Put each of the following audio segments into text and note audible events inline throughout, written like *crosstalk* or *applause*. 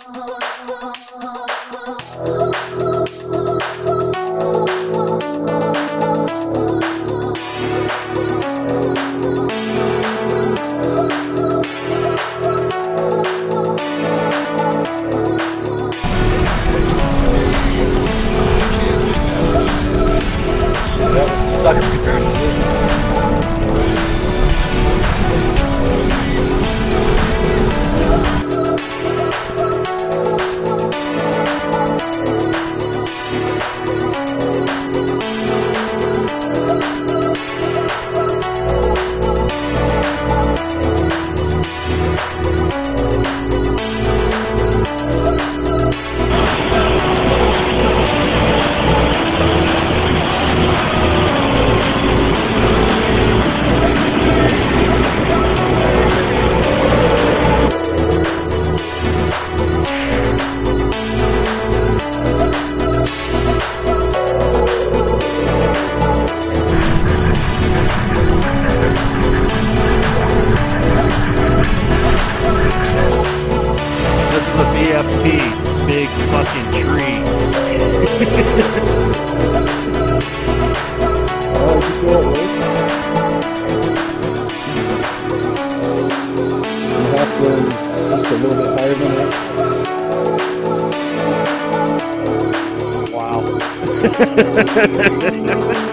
This Música *laughs*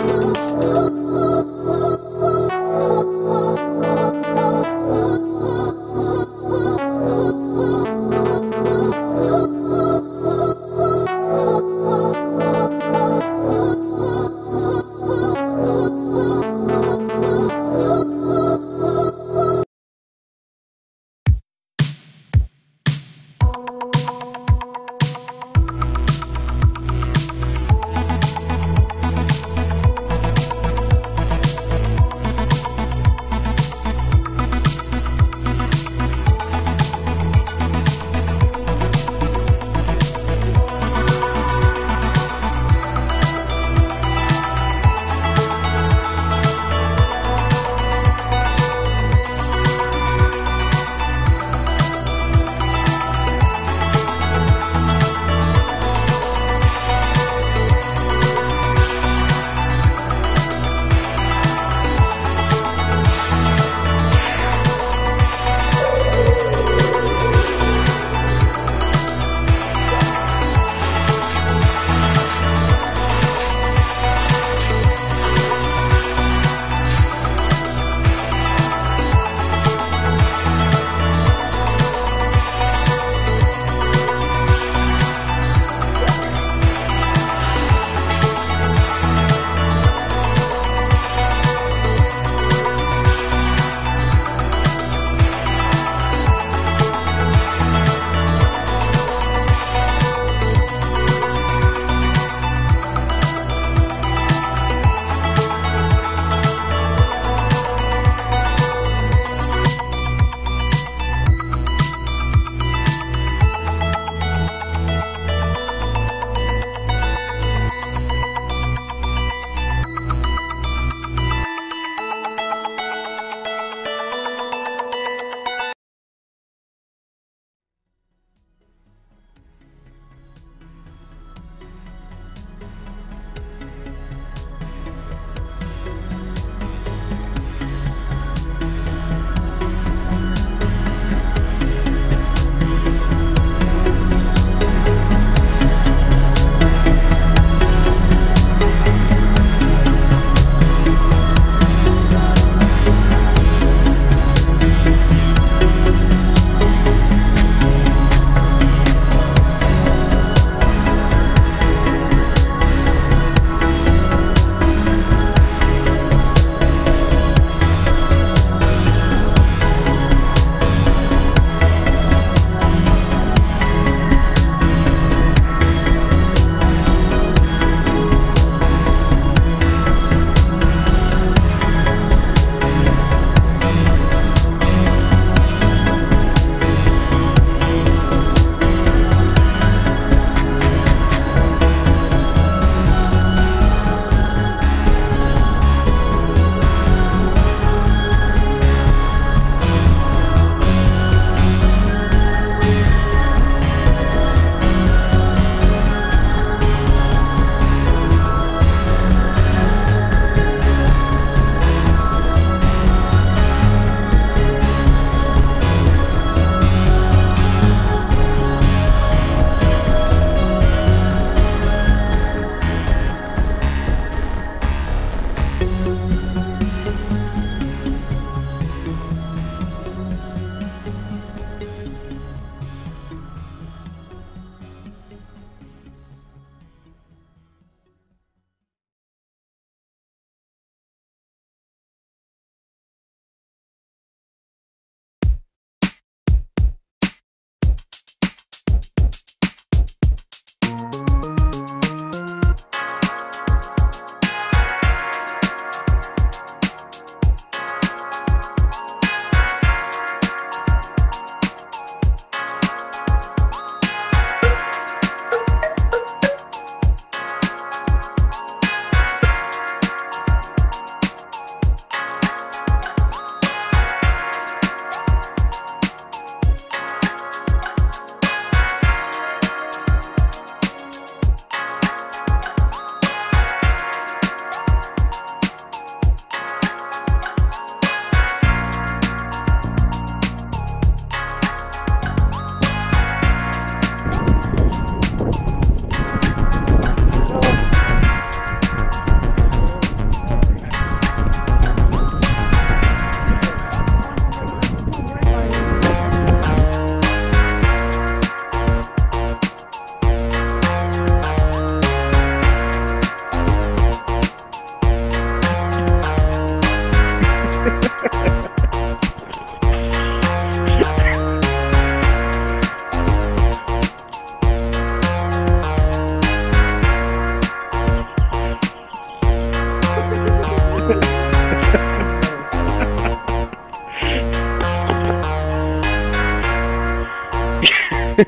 now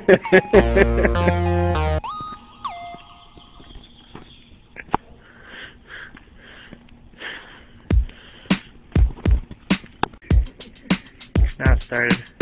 started.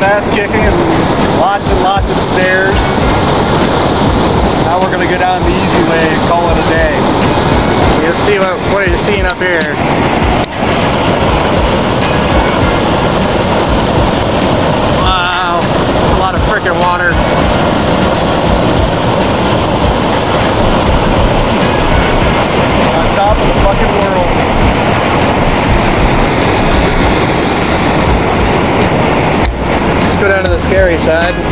Of ass kicking and lots and lots of stairs. Now we're gonna go down the easy way and call it a day. You'll see what, what you're seeing up here. Wow, a lot of freaking water. Side.